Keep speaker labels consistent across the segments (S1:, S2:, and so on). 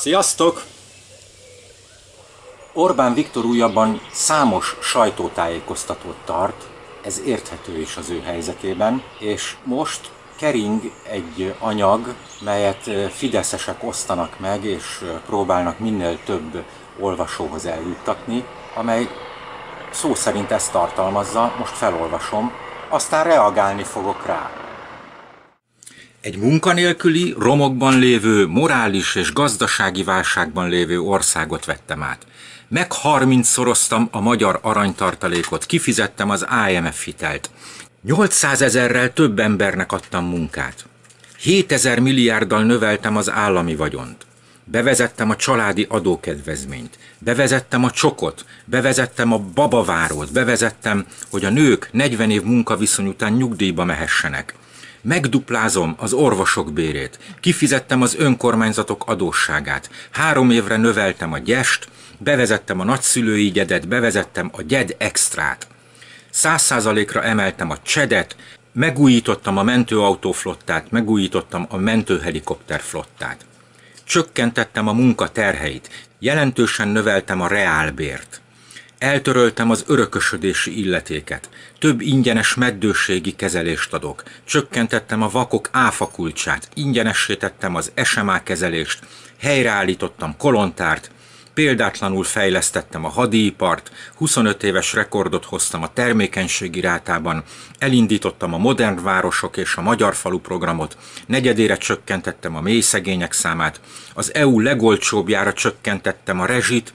S1: Sziasztok! Orbán Viktor újabban számos sajtótájékoztatót tart, ez érthető is az ő helyzetében, és most kering egy anyag, melyet fideszesek osztanak meg, és próbálnak minél több olvasóhoz eljuttatni, amely szó szerint ezt tartalmazza, most felolvasom, aztán reagálni fogok rá. Egy munkanélküli, romokban lévő, morális és gazdasági válságban lévő országot vettem át. Meg 30 szoroztam a magyar aranytartalékot, kifizettem az IMF hitelt. 800 ezerrel több embernek adtam munkát. 7000 milliárddal növeltem az állami vagyont. Bevezettem a családi adókedvezményt, bevezettem a csokot, bevezettem a babavárót, bevezettem, hogy a nők 40 év munkaviszony után nyugdíjba mehessenek. Megduplázom az orvosok bérét, kifizettem az önkormányzatok adósságát, három évre növeltem a gyest, bevezettem a nagyszülői gyedet, bevezettem a gyed extrát. Száz százalékra emeltem a csedet, megújítottam a mentőautóflottát, megújítottam a mentőhelikopterflottát. Csökkentettem a munka terheit, jelentősen növeltem a reálbért. Eltöröltem az örökösödési illetéket. Több ingyenes meddőségi kezelést adok. Csökkentettem a vakok áfakulcsát. Ingyenesítettem az SMA kezelést. Helyreállítottam kolontárt. Példátlanul fejlesztettem a hadipart, 25 éves rekordot hoztam a termékenységi rátában, elindítottam a modern városok és a magyar falu programot, negyedére csökkentettem a mély szegények számát, az EU legolcsóbbjára csökkentettem a rezsit,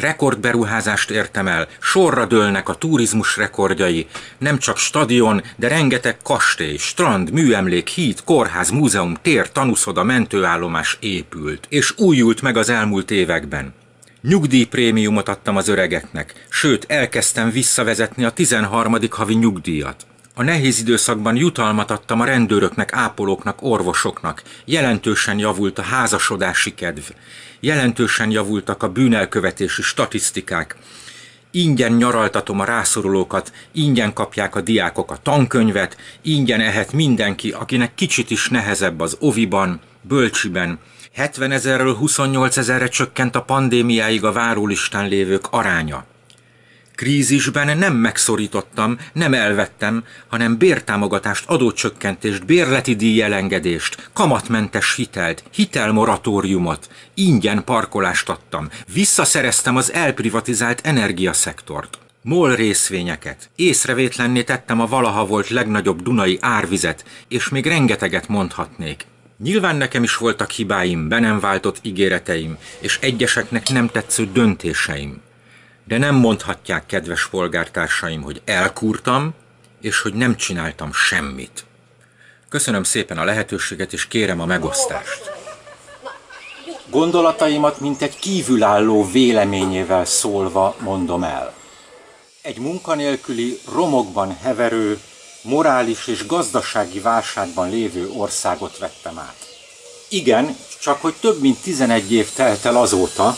S1: rekordberuházást értem el, sorra dőlnek a turizmus rekordjai, nem csak stadion, de rengeteg kastély, strand, műemlék, híd, kórház, múzeum, tér, tanúszoda, mentőállomás épült, és újult meg az elmúlt években. Nyugdíjprémiumot adtam az öregeknek, sőt elkezdtem visszavezetni a 13. havi nyugdíjat. A nehéz időszakban jutalmat adtam a rendőröknek, ápolóknak, orvosoknak. Jelentősen javult a házasodási kedv. Jelentősen javultak a bűnelkövetési statisztikák. Ingyen nyaraltatom a rászorulókat, ingyen kapják a diákok a tankönyvet, ingyen ehet mindenki, akinek kicsit is nehezebb az oviban, bölcsiben, 70 ezerről 28 ezerre csökkent a pandémiáig a várólistán lévők aránya. Krízisben nem megszorítottam, nem elvettem, hanem bértámogatást, adócsökkentést, bérleti díjelengedést, kamatmentes hitelt, hitelmoratóriumot, ingyen parkolást adtam, visszaszereztem az elprivatizált energiaszektort. MOL részvényeket. Észrevétlenné tettem a valaha volt legnagyobb Dunai árvizet, és még rengeteget mondhatnék. Nyilván nekem is voltak hibáim, be nem váltott ígéreteim, és egyeseknek nem tetsző döntéseim. De nem mondhatják, kedves polgártársaim, hogy elkúrtam, és hogy nem csináltam semmit. Köszönöm szépen a lehetőséget, és kérem a megosztást. Gondolataimat, mint egy kívülálló véleményével szólva mondom el. Egy munkanélküli, romokban heverő, morális és gazdasági válságban lévő országot vettem át. Igen, csak hogy több mint 11 év telt el azóta,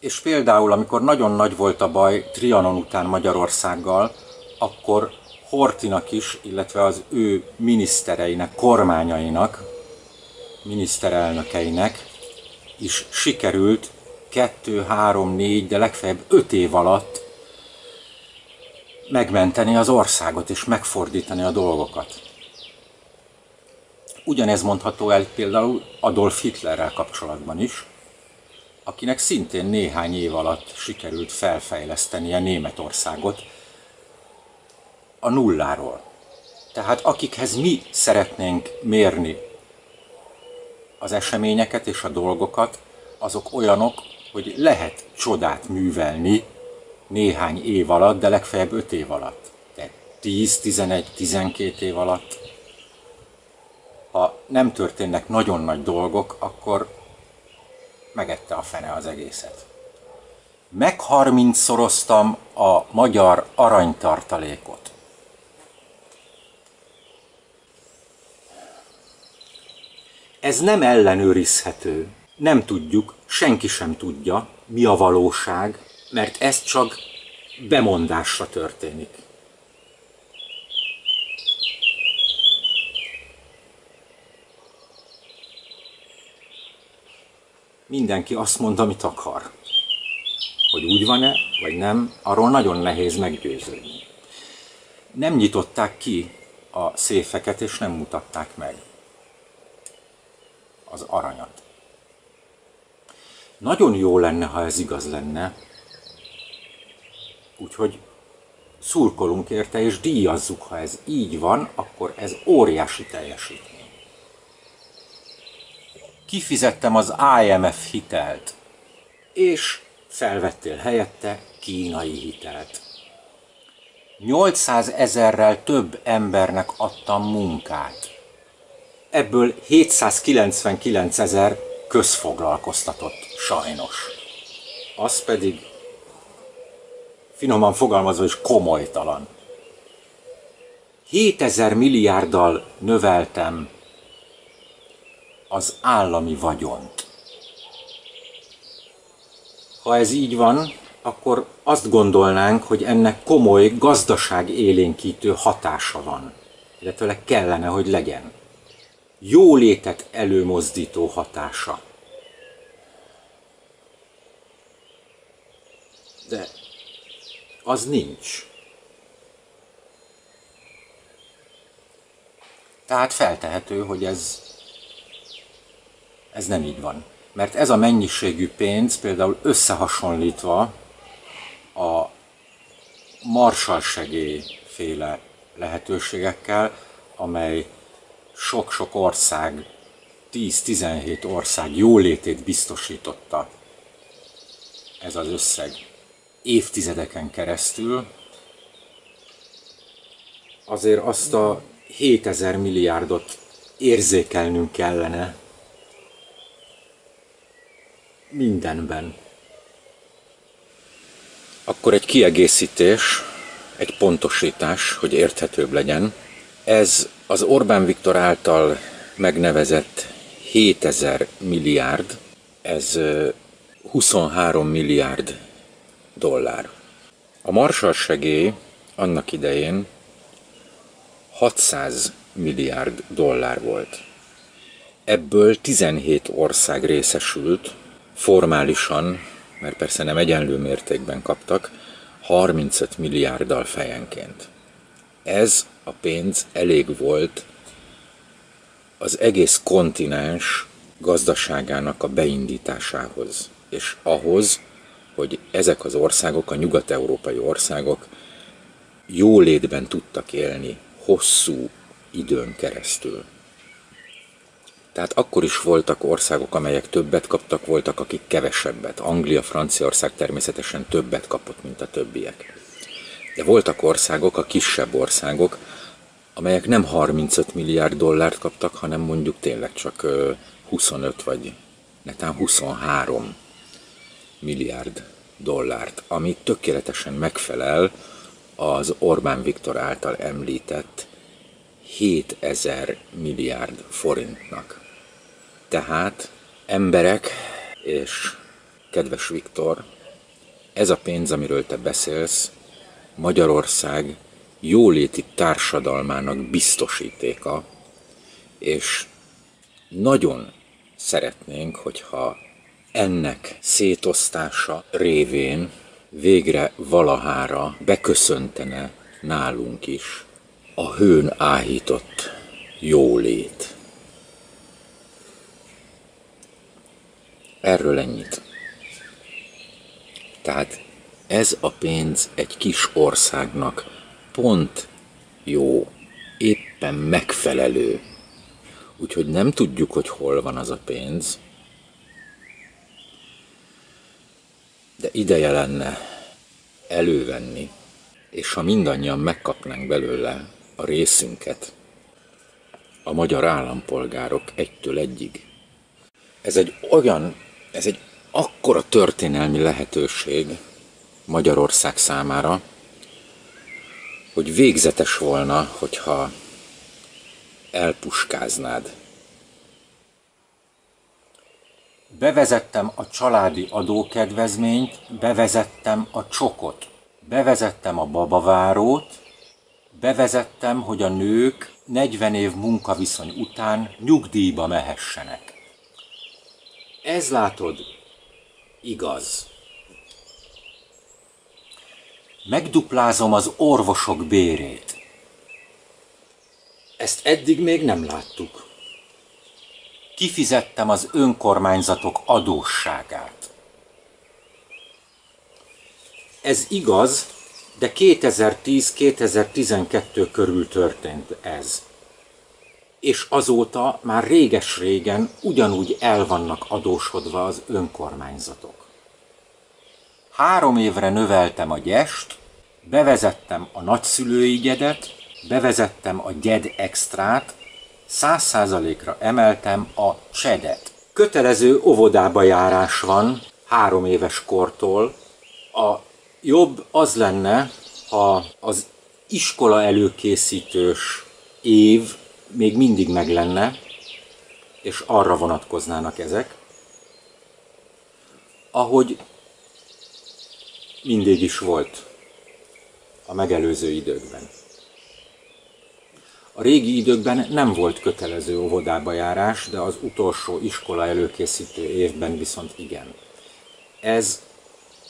S1: és például amikor nagyon nagy volt a baj Trianon után Magyarországgal, akkor Hortinak is, illetve az ő minisztereinek, kormányainak, miniszterelnökeinek is sikerült 2, 3, 4, de legfeljebb 5 év alatt megmenteni az országot és megfordítani a dolgokat. Ugyanez mondható el például Adolf Hitlerrel kapcsolatban is, akinek szintén néhány év alatt sikerült felfejleszteni a Németországot a nulláról. Tehát akikhez mi szeretnénk mérni az eseményeket és a dolgokat, azok olyanok, hogy lehet csodát művelni néhány év alatt, de legfeljebb 5 év alatt. De 10, 11, 12 év alatt. Ha nem történnek nagyon nagy dolgok, akkor megette a fene az egészet. Megharmincszoroztam a magyar aranytartalékot. Ez nem ellenőrizhető. Nem tudjuk, senki sem tudja, mi a valóság, mert ez csak bemondásra történik. Mindenki azt mond, amit akar. Hogy úgy van-e, vagy nem, arról nagyon nehéz meggyőződni. Nem nyitották ki a széfeket, és nem mutatták meg az aranyat. Nagyon jó lenne, ha ez igaz lenne, úgyhogy szurkolunk érte, és díjazzuk, ha ez így van, akkor ez óriási teljesítmény. Kifizettem az IMF hitelt, és felvettél helyette kínai hitelt. 800 ezerrel több embernek adtam munkát. Ebből 799 ezer közfoglalkoztatott, sajnos. Az pedig finoman fogalmazva is komolytalan. 7000 milliárddal növeltem az állami vagyont. Ha ez így van, akkor azt gondolnánk, hogy ennek komoly gazdaság élénkítő hatása van, illetve kellene, hogy legyen. Jólétet előmozdító hatása. De az nincs. Tehát feltehető, hogy ez, ez nem így van. Mert ez a mennyiségű pénz például összehasonlítva a Marshall féle lehetőségekkel, amely sok-sok ország, 10-17 ország jólétét biztosította ez az összeg évtizedeken keresztül, azért azt a 7000 milliárdot érzékelnünk kellene mindenben. Akkor egy kiegészítés, egy pontosítás, hogy érthetőbb legyen. Ez az Orbán Viktor által megnevezett 7000 milliárd, ez 23 milliárd dollár. A Marshall segély annak idején 600 milliárd dollár volt. Ebből 17 ország részesült, formálisan, mert persze nem egyenlő mértékben kaptak, 35 milliárddal fejenként. Ez a pénz elég volt az egész kontinens gazdaságának a beindításához, és ahhoz, hogy ezek az országok, a nyugat-európai országok jólétben tudtak élni hosszú időn keresztül. Tehát akkor is voltak országok, amelyek többet kaptak, voltak, akik kevesebbet. Anglia, Franciaország természetesen többet kapott, mint a többiek. De voltak országok, a kisebb országok, amelyek nem 35 milliárd dollárt kaptak, hanem mondjuk tényleg csak 25 vagy netán 23 milliárd dollárt, ami tökéletesen megfelel az Orbán Viktor által említett 7000 milliárd forintnak. Tehát emberek és kedves Viktor, ez a pénz, amiről te beszélsz, Magyarország jóléti társadalmának biztosítéka, és nagyon szeretnénk, hogyha ennek szétosztása révén végre valahára beköszöntene nálunk is a hőn áhított jólét. Erről ennyit. Tehát ez a pénz egy kis országnak pont jó, éppen megfelelő. Úgyhogy nem tudjuk, hogy hol van az a pénz, de ideje lenne elővenni, és ha mindannyian megkapnánk belőle a részünket, a magyar állampolgárok egytől egyig. Ez egy olyan, ez egy akkora történelmi lehetőség Magyarország számára, hogy végzetes volna, hogyha elpuskáznád Bevezettem a családi adókedvezményt, bevezettem a csokot, bevezettem a babavárót, bevezettem, hogy a nők 40 év munkaviszony után nyugdíjba mehessenek. Ez látod, igaz. Megduplázom az orvosok bérét. Ezt eddig még nem láttuk. Kifizettem az önkormányzatok adósságát. Ez igaz, de 2010-2012 körül történt ez. És azóta már réges-régen ugyanúgy el vannak adósodva az önkormányzatok. Három évre növeltem a gyest, bevezettem a nagyszülői gyedet, bevezettem a gyed extrát, száz százalékra emeltem a csedet. Kötelező óvodába járás van három éves kortól. A jobb az lenne, ha az iskola előkészítős év még mindig meg lenne, és arra vonatkoznának ezek, ahogy mindig is volt a megelőző időkben. A régi időkben nem volt kötelező óvodába járás, de az utolsó iskola előkészítő évben viszont igen. Ez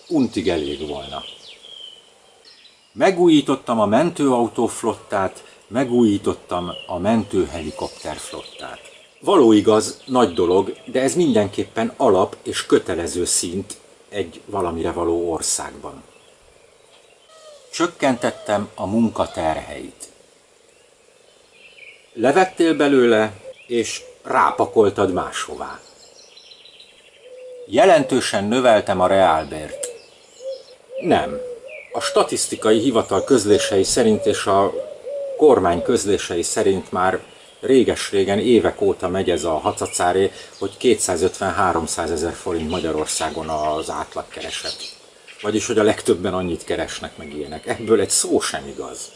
S1: untig elég volna. Megújítottam a mentőautóflottát, megújítottam a mentőhelikopterflottát. Való igaz, nagy dolog, de ez mindenképpen alap és kötelező szint egy valamire való országban. Csökkentettem a munkaterheit. Levettél belőle, és rápakoltad máshová. Jelentősen növeltem a reálbért. Nem. A statisztikai hivatal közlései szerint és a kormány közlései szerint már réges-régen, évek óta megy ez a hacacáré, hogy 250-300 ezer forint Magyarországon az átlagkereset. Vagyis, hogy a legtöbben annyit keresnek meg ilyenek. Ebből egy szó sem igaz.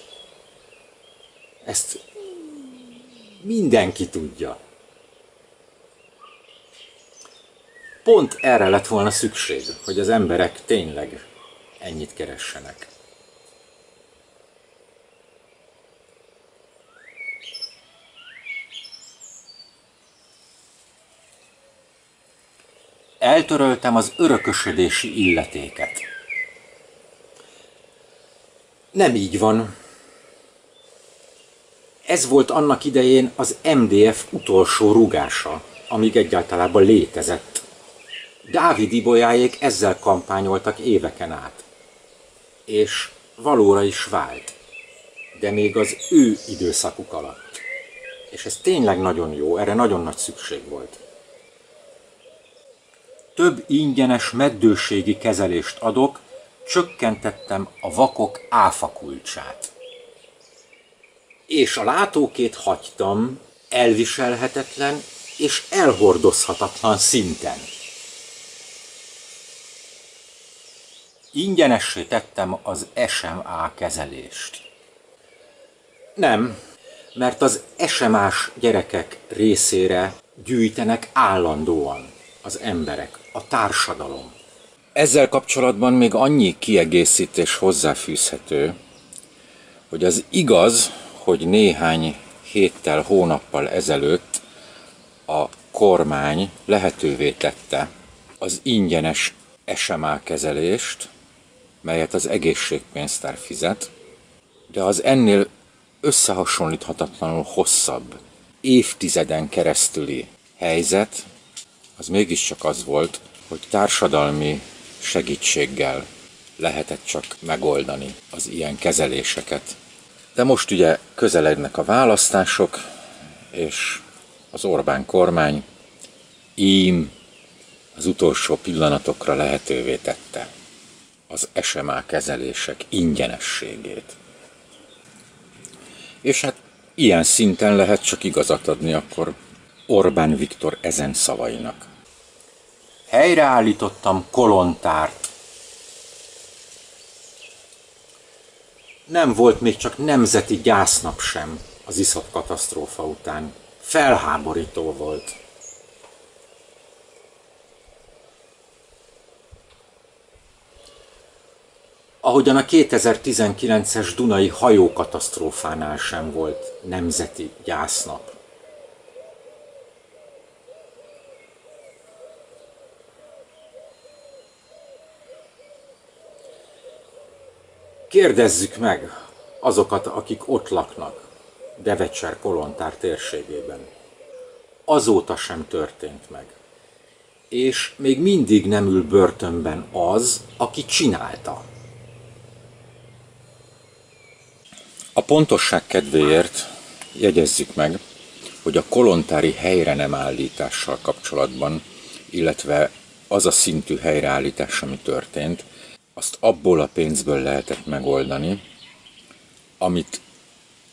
S1: Ezt mindenki tudja. Pont erre lett volna szükség, hogy az emberek tényleg ennyit keressenek. Eltöröltem az örökösödési illetéket. Nem így van. Ez volt annak idején az MDF utolsó rugása, amíg egyáltalában létezett. Dávid Ibolyáék ezzel kampányoltak éveken át. És valóra is vált. De még az ő időszakuk alatt. És ez tényleg nagyon jó, erre nagyon nagy szükség volt több ingyenes meddőségi kezelést adok, csökkentettem a vakok áfakulcsát. És a látókét hagytam elviselhetetlen és elhordozhatatlan szinten. Ingyenessé tettem az SMA kezelést. Nem, mert az SMA-s gyerekek részére gyűjtenek állandóan az emberek a társadalom. Ezzel kapcsolatban még annyi kiegészítés hozzáfűzhető, hogy az igaz, hogy néhány héttel, hónappal ezelőtt a kormány lehetővé tette az ingyenes SMA kezelést, melyet az egészségpénztár fizet, de az ennél összehasonlíthatatlanul hosszabb, évtizeden keresztüli helyzet az mégiscsak az volt, hogy társadalmi segítséggel lehetett csak megoldani az ilyen kezeléseket. De most ugye közelednek a választások, és az Orbán kormány ím az utolsó pillanatokra lehetővé tette az SMA kezelések ingyenességét. És hát ilyen szinten lehet csak igazat adni akkor Orbán Viktor ezen szavainak. Helyreállítottam kolontárt. Nem volt még csak nemzeti gyásznap sem az iszap katasztrófa után. Felháborító volt. ahogyan a 2019-es Dunai hajókatasztrófánál sem volt nemzeti gyásznap. Kérdezzük meg azokat, akik ott laknak, Devecser Kolontár térségében. Azóta sem történt meg. És még mindig nem ül börtönben az, aki csinálta. A pontosság kedvéért jegyezzük meg, hogy a kolontári helyre nem állítással kapcsolatban, illetve az a szintű helyreállítás, ami történt, azt abból a pénzből lehetett megoldani, amit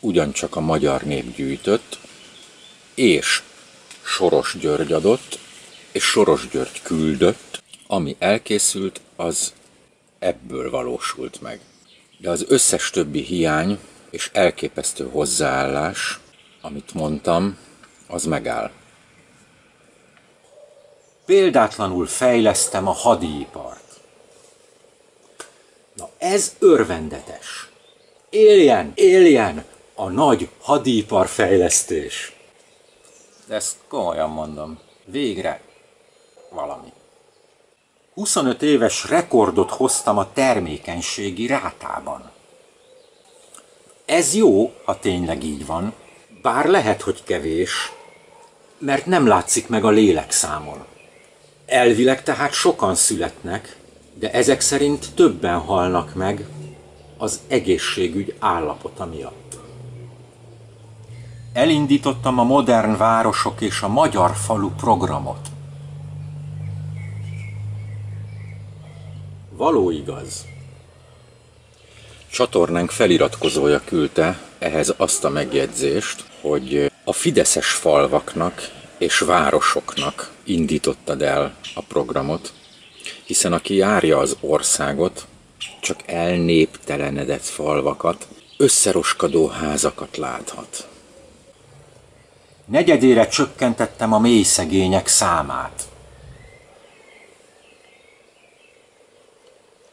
S1: ugyancsak a magyar nép gyűjtött, és Soros György adott, és Soros György küldött, ami elkészült, az ebből valósult meg. De az összes többi hiány és elképesztő hozzáállás, amit mondtam, az megáll. Példátlanul fejlesztem a hadipart. Ez örvendetes. Éljen, éljen a nagy hadipar fejlesztés. De ezt komolyan mondom. Végre valami. 25 éves rekordot hoztam a termékenységi rátában. Ez jó, ha tényleg így van, bár lehet, hogy kevés, mert nem látszik meg a lélekszámon. Elvileg tehát sokan születnek, de ezek szerint többen halnak meg az egészségügy állapota miatt. Elindítottam a modern városok és a magyar falu programot. Való igaz. Csatornánk feliratkozója küldte ehhez azt a megjegyzést, hogy a fideszes falvaknak és városoknak indítottad el a programot, hiszen aki járja az országot, csak elnéptelenedett falvakat, összeroskadó házakat láthat. Negyedére csökkentettem a mély szegények számát.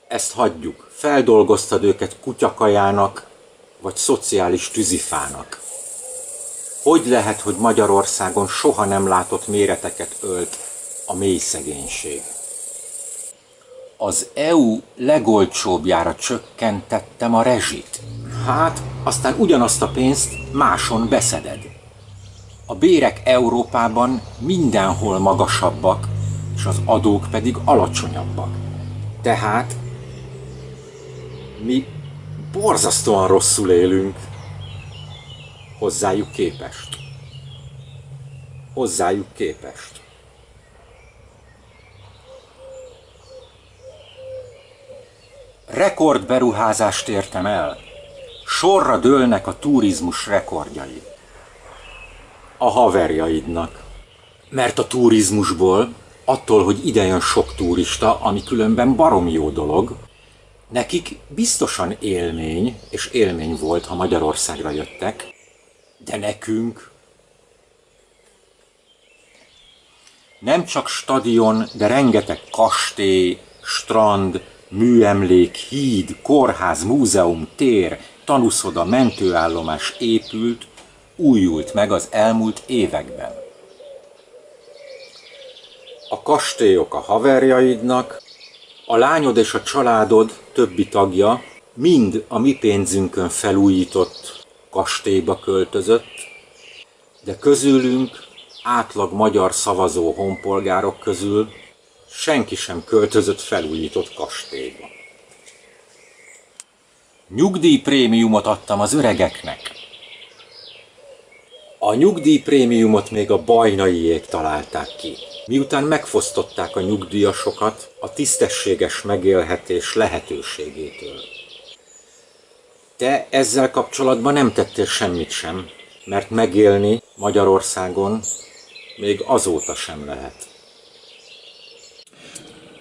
S1: Ezt hagyjuk. Feldolgoztad őket kutyakajának, vagy szociális tűzifának. Hogy lehet, hogy Magyarországon soha nem látott méreteket ölt a mély szegénység? Az EU legolcsóbbjára csökkentettem a rezsit. Hát, aztán ugyanazt a pénzt máson beszeded. A bérek Európában mindenhol magasabbak, és az adók pedig alacsonyabbak. Tehát mi borzasztóan rosszul élünk hozzájuk képest. Hozzájuk képest. Rekordberuházást értem el. Sorra dőlnek a turizmus rekordjai. A haverjaidnak. Mert a turizmusból, attól, hogy ide jön sok turista, ami különben barom jó dolog, nekik biztosan élmény, és élmény volt, ha Magyarországra jöttek, de nekünk nem csak stadion, de rengeteg kastély, strand, műemlék, híd, kórház, múzeum, tér, tanúszoda, mentőállomás épült, újult meg az elmúlt években. A kastélyok a haverjaidnak, a lányod és a családod többi tagja mind a mi pénzünkön felújított kastélyba költözött, de közülünk átlag magyar szavazó honpolgárok közül senki sem költözött felújított kastélyba. Nyugdíjprémiumot adtam az öregeknek. A nyugdíjprémiumot még a bajnaiék találták ki. Miután megfosztották a nyugdíjasokat a tisztességes megélhetés lehetőségétől. Te ezzel kapcsolatban nem tettél semmit sem, mert megélni Magyarországon még azóta sem lehet.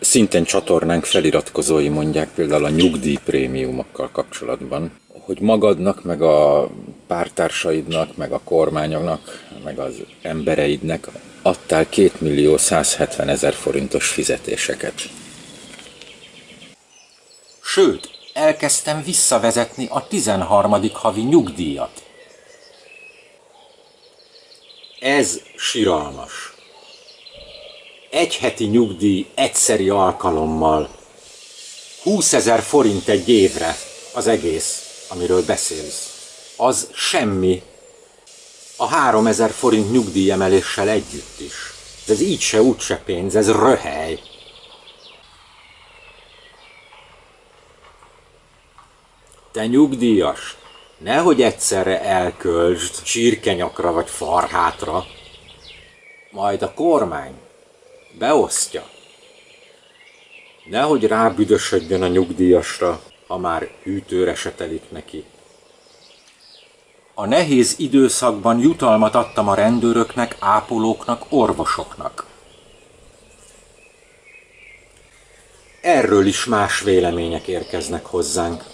S1: Szintén csatornánk feliratkozói mondják például a nyugdíjprémiumokkal kapcsolatban, hogy magadnak, meg a pártársaidnak, meg a kormányoknak, meg az embereidnek adtál 2 millió 170 ezer forintos fizetéseket. Sőt, elkezdtem visszavezetni a 13. havi nyugdíjat. Ez siralmas. Egy heti nyugdíj egyszeri alkalommal. 20 ezer forint egy évre. az egész, amiről beszélsz. Az semmi a 3000 forint nyugdíjemeléssel együtt is. Ez így se, úgy se pénz, ez röhely. Te nyugdíjas, nehogy egyszerre elköltsd csirkenyakra vagy farhátra, majd a kormány beosztja. Nehogy rábüdösödjön a nyugdíjasra, ha már hűtőre se telik neki. A nehéz időszakban jutalmat adtam a rendőröknek, ápolóknak, orvosoknak. Erről is más vélemények érkeznek hozzánk.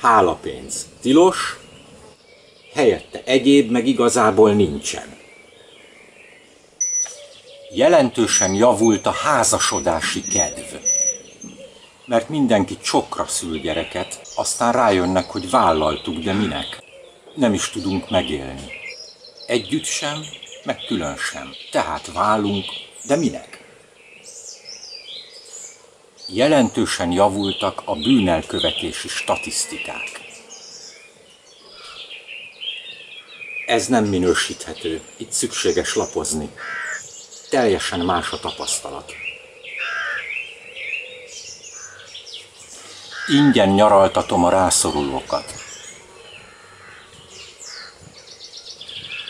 S1: Hálapénz tilos, helyette egyéb meg igazából nincsen. Jelentősen javult a házasodási kedv. Mert mindenki csokra szül gyereket, aztán rájönnek, hogy vállaltuk, de minek? Nem is tudunk megélni. Együtt sem, meg külön sem. Tehát válunk, de minek? jelentősen javultak a bűnelkövetési statisztikák. Ez nem minősíthető, itt szükséges lapozni. Teljesen más a tapasztalat. Ingyen nyaraltatom a rászorulókat.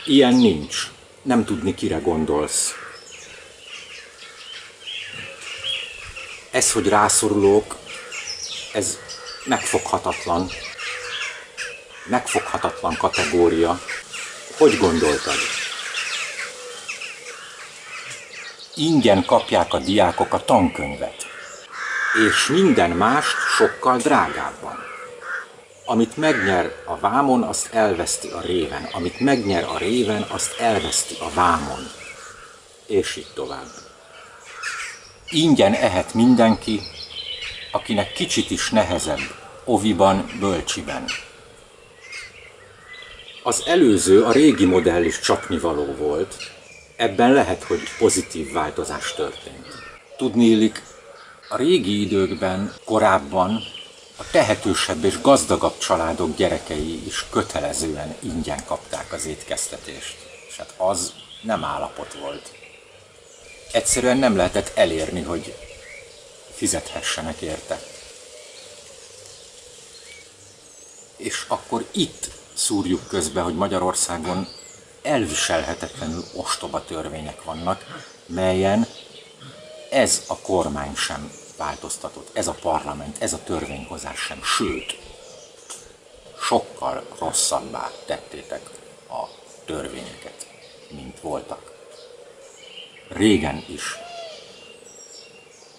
S1: Ilyen nincs. Nem tudni, kire gondolsz. ez, hogy rászorulók, ez megfoghatatlan, megfoghatatlan kategória. Hogy gondoltad? Ingyen kapják a diákok a tankönyvet, és minden más sokkal drágábban. Amit megnyer a vámon, azt elveszti a réven. Amit megnyer a réven, azt elveszti a vámon. És így tovább ingyen ehet mindenki, akinek kicsit is nehezebb, oviban, bölcsiben. Az előző, a régi modell is csapnivaló volt, ebben lehet, hogy pozitív változás történt. Tudnélik, a régi időkben, korábban a tehetősebb és gazdagabb családok gyerekei is kötelezően ingyen kapták az étkeztetést. És hát az nem állapot volt egyszerűen nem lehetett elérni, hogy fizethessenek érte. És akkor itt szúrjuk közbe, hogy Magyarországon elviselhetetlenül ostoba törvények vannak, melyen ez a kormány sem változtatott, ez a parlament, ez a törvényhozás sem, sőt, sokkal rosszabbá tettétek a törvényeket, mint voltak régen is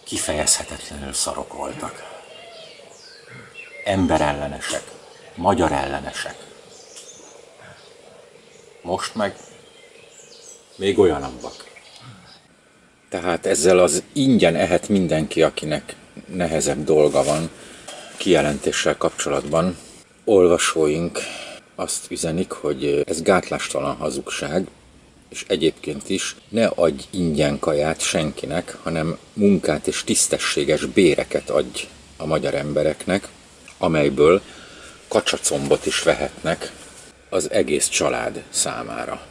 S1: kifejezhetetlenül szarok voltak. Emberellenesek, magyar ellenesek. Most meg még olyanabbak. Tehát ezzel az ingyen ehet mindenki, akinek nehezebb dolga van kijelentéssel kapcsolatban. Olvasóink azt üzenik, hogy ez gátlástalan hazugság, és egyébként is ne adj ingyen kaját senkinek, hanem munkát és tisztességes béreket adj a magyar embereknek, amelyből kacsacombot is vehetnek az egész család számára.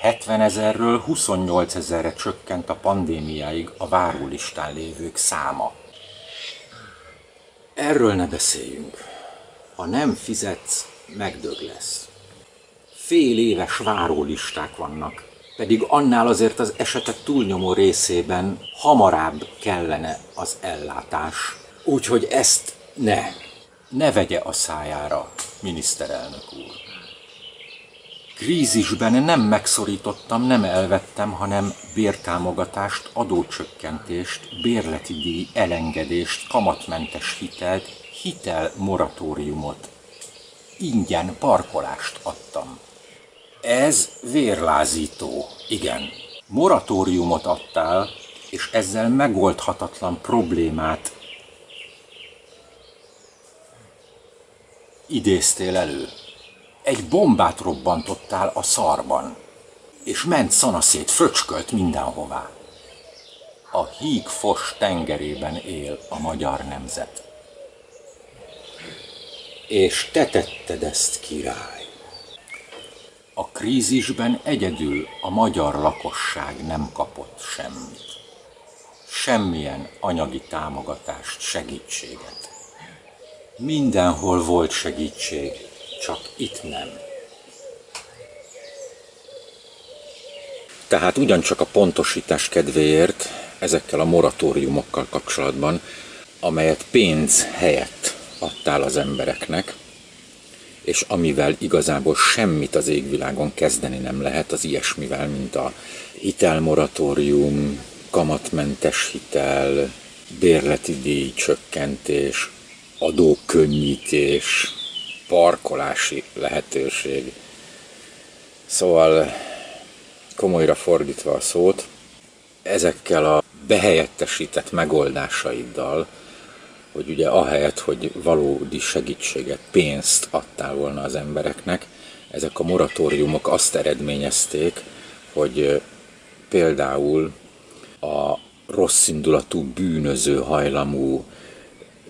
S1: 70 ezerről 28 ezerre csökkent a pandémiáig a várólistán lévők száma. Erről ne beszéljünk. Ha nem fizetsz, megdög lesz fél éves várólisták vannak. Pedig annál azért az esetek túlnyomó részében hamarabb kellene az ellátás. Úgyhogy ezt ne, ne vegye a szájára, miniszterelnök úr. Krízisben nem megszorítottam, nem elvettem, hanem bértámogatást, adócsökkentést, bérleti díj elengedést, kamatmentes hitelt, hitel moratóriumot. Ingyen parkolást adtam. Ez vérlázító, igen. Moratóriumot adtál, és ezzel megoldhatatlan problémát idéztél elő. Egy bombát robbantottál a szarban, és ment szanaszét, fröcskölt mindenhová. A híg fos tengerében él a magyar nemzet. és te tetted ezt, király. A krízisben egyedül a magyar lakosság nem kapott semmit. Semmilyen anyagi támogatást, segítséget. Mindenhol volt segítség, csak itt nem. Tehát ugyancsak a pontosítás kedvéért ezekkel a moratóriumokkal kapcsolatban, amelyet pénz helyett adtál az embereknek, és amivel igazából semmit az égvilágon kezdeni nem lehet az ilyesmivel, mint a hitelmoratórium, kamatmentes hitel, bérleti díj csökkentés, adókönnyítés, parkolási lehetőség. Szóval komolyra fordítva a szót, ezekkel a behelyettesített megoldásaiddal, hogy ugye ahelyett, hogy valódi segítséget, pénzt adtál volna az embereknek, ezek a moratóriumok azt eredményezték, hogy például a rosszindulatú, bűnöző hajlamú,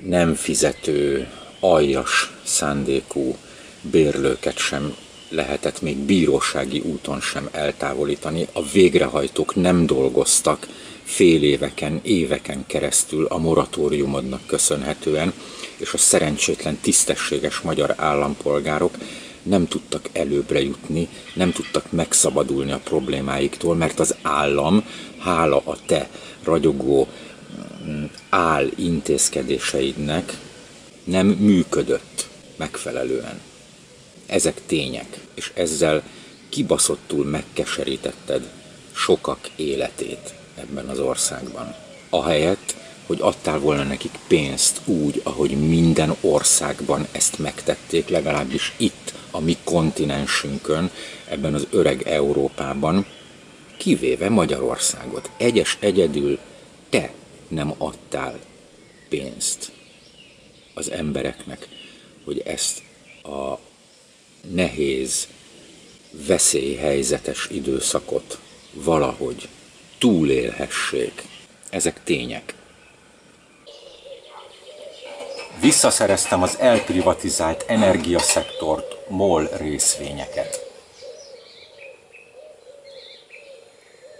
S1: nem fizető, aljas szándékú bérlőket sem lehetett még bírósági úton sem eltávolítani. A végrehajtók nem dolgoztak fél éveken, éveken keresztül a moratóriumodnak köszönhetően, és a szerencsétlen, tisztességes magyar állampolgárok nem tudtak előbbre jutni, nem tudtak megszabadulni a problémáiktól, mert az állam, hála a te ragyogó áll intézkedéseidnek nem működött megfelelően. Ezek tények, és ezzel kibaszottul megkeserítetted sokak életét ebben az országban. Ahelyett, hogy adtál volna nekik pénzt úgy, ahogy minden országban ezt megtették, legalábbis itt, a mi kontinensünkön, ebben az öreg Európában, kivéve Magyarországot. Egyes egyedül te nem adtál pénzt az embereknek, hogy ezt a nehéz, veszélyhelyzetes időszakot valahogy túlélhessék. Ezek tények. Visszaszereztem az elprivatizált energiaszektort, MOL részvényeket.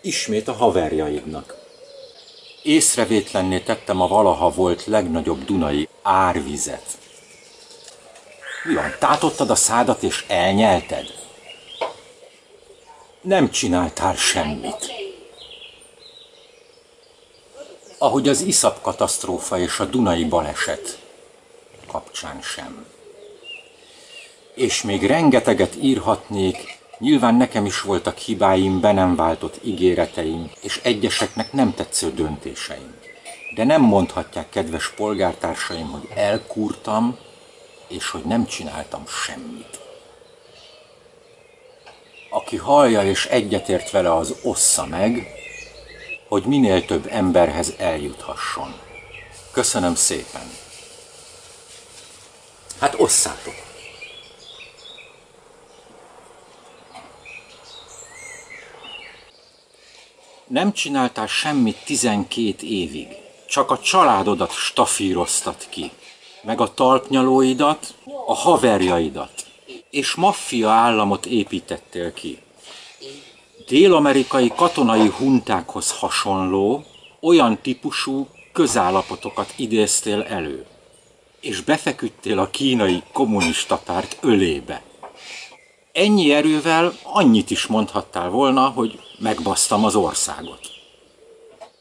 S1: Ismét a haverjaidnak. Észrevétlenné tettem a valaha volt legnagyobb Dunai árvizet. Mi van, tátottad a szádat és elnyelted? Nem csináltál semmit. Ahogy az iszap katasztrófa és a Dunai baleset kapcsán sem. És még rengeteget írhatnék, nyilván nekem is voltak hibáim, be nem váltott ígéreteim, és egyeseknek nem tetsző döntéseim. De nem mondhatják, kedves polgártársaim, hogy elkúrtam, és hogy nem csináltam semmit. Aki hallja és egyetért vele, az ossza meg, hogy minél több emberhez eljuthasson. Köszönöm szépen! Hát osszátok! Nem csináltál semmit 12 évig, csak a családodat stafíroztat ki meg a talpnyalóidat, a haverjaidat, és maffia államot építettél ki. Dél-amerikai katonai huntákhoz hasonló, olyan típusú közállapotokat idéztél elő, és befeküdtél a kínai kommunista párt ölébe. Ennyi erővel annyit is mondhattál volna, hogy megbasztam az országot.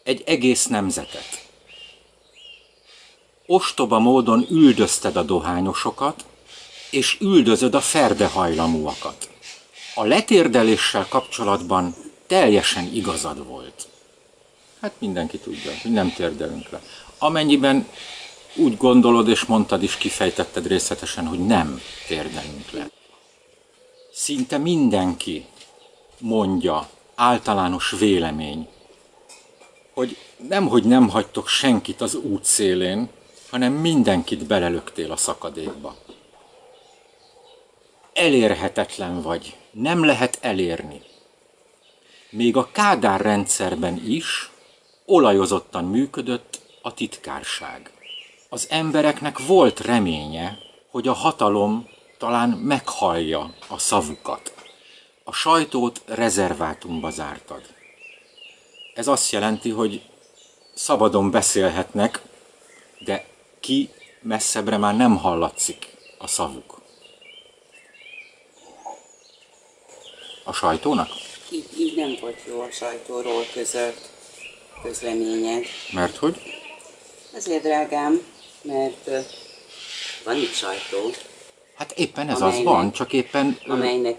S1: Egy egész nemzetet ostoba módon üldözted a dohányosokat, és üldözöd a ferdehajlamúakat. A letérdeléssel kapcsolatban teljesen igazad volt. Hát mindenki tudja, hogy nem térdelünk le. Amennyiben úgy gondolod, és mondtad is, kifejtetted részletesen, hogy nem térdelünk le. Szinte mindenki mondja, általános vélemény, hogy nemhogy nem hagytok senkit az út szélén, hanem mindenkit belelöktél a szakadékba. Elérhetetlen vagy, nem lehet elérni. Még a Kádár rendszerben is olajozottan működött a titkárság. Az embereknek volt reménye, hogy a hatalom talán meghallja a szavukat. A sajtót rezervátumba zártad. Ez azt jelenti, hogy szabadon beszélhetnek, de ki messzebbre már nem hallatszik a szavuk. A sajtónak?
S2: Így, így nem volt jó a sajtóról között közleményed.
S1: Mert hogy?
S2: Azért drágám, mert van itt sajtó,
S1: Hát éppen ez az
S2: Amelynek-
S1: van, csak éppen
S2: amelynek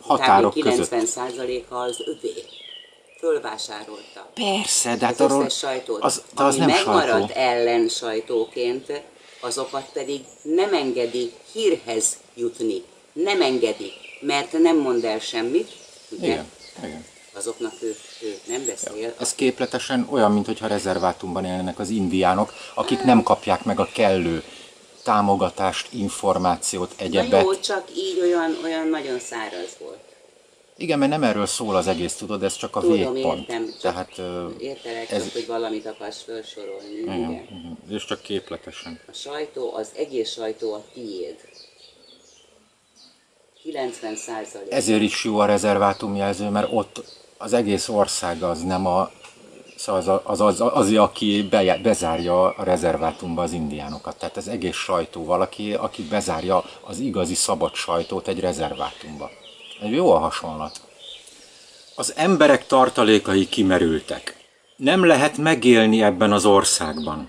S1: Határok
S2: kb.
S1: között.
S2: 90%-a az övé. Fölvásárolta.
S1: persze, de hát arról
S2: sajtót,
S1: az, de az
S2: ami
S1: nem
S2: megmaradt
S1: sajtó.
S2: ellen sajtóként, azokat pedig nem engedi hírhez jutni. Nem engedi, mert nem mond el semmit, ugye?
S1: Igen, igen.
S2: Azoknak ő, ő nem beszél.
S1: Ez képletesen olyan, mintha rezervátumban élnek az indiánok, akik nem kapják meg a kellő támogatást, információt,
S2: Na
S1: egyebet.
S2: jó, csak így olyan, olyan nagyon száraz volt.
S1: Igen, mert nem erről szól az egész, tudod, ez csak a
S2: Tudom,
S1: végpont.
S2: értem. Csak
S1: Tehát
S2: Értelek,
S1: ez,
S2: csak, hogy valamit akarsz felsorolni. Igen.
S1: igen, igen, és csak képletesen.
S2: A sajtó, az egész sajtó a tiéd. 90 százalék.
S1: Ezért is jó a rezervátumjelző, mert ott az egész ország az nem a Szóval az, az, az, az, aki be, bezárja a rezervátumba az indiánokat. Tehát az egész sajtó valaki, aki bezárja az igazi szabad sajtót egy rezervátumba. Egy jó a hasonlat. Az emberek tartalékai kimerültek. Nem lehet megélni ebben az országban.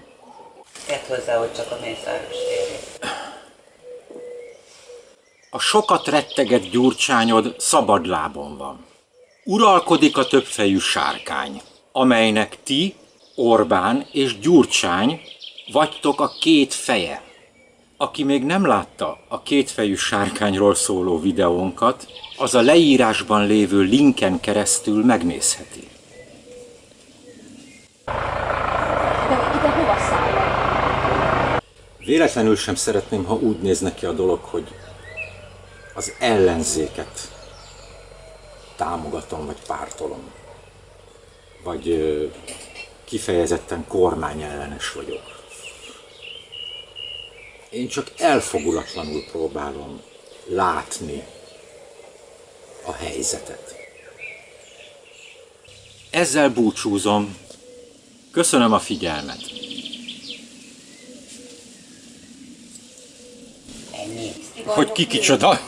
S2: Tedd hozzá, hogy csak a mészáros.
S1: A sokat retteget gyurcsányod szabadlábon van. Uralkodik a többfejű sárkány, amelynek ti, Orbán és Gyurcsány vagytok a két feje. Aki még nem látta a kétfejű sárkányról szóló videónkat, az a leírásban lévő linken keresztül megnézheti. Véletlenül sem szeretném, ha úgy nézne ki a dolog, hogy az ellenzéket támogatom, vagy pártolom. Vagy kifejezetten kormányellenes vagyok. Én csak elfogulatlanul próbálom látni a helyzetet. Ezzel búcsúzom. Köszönöm a figyelmet.
S2: Ennyi.
S1: Hogy ki kicsoda?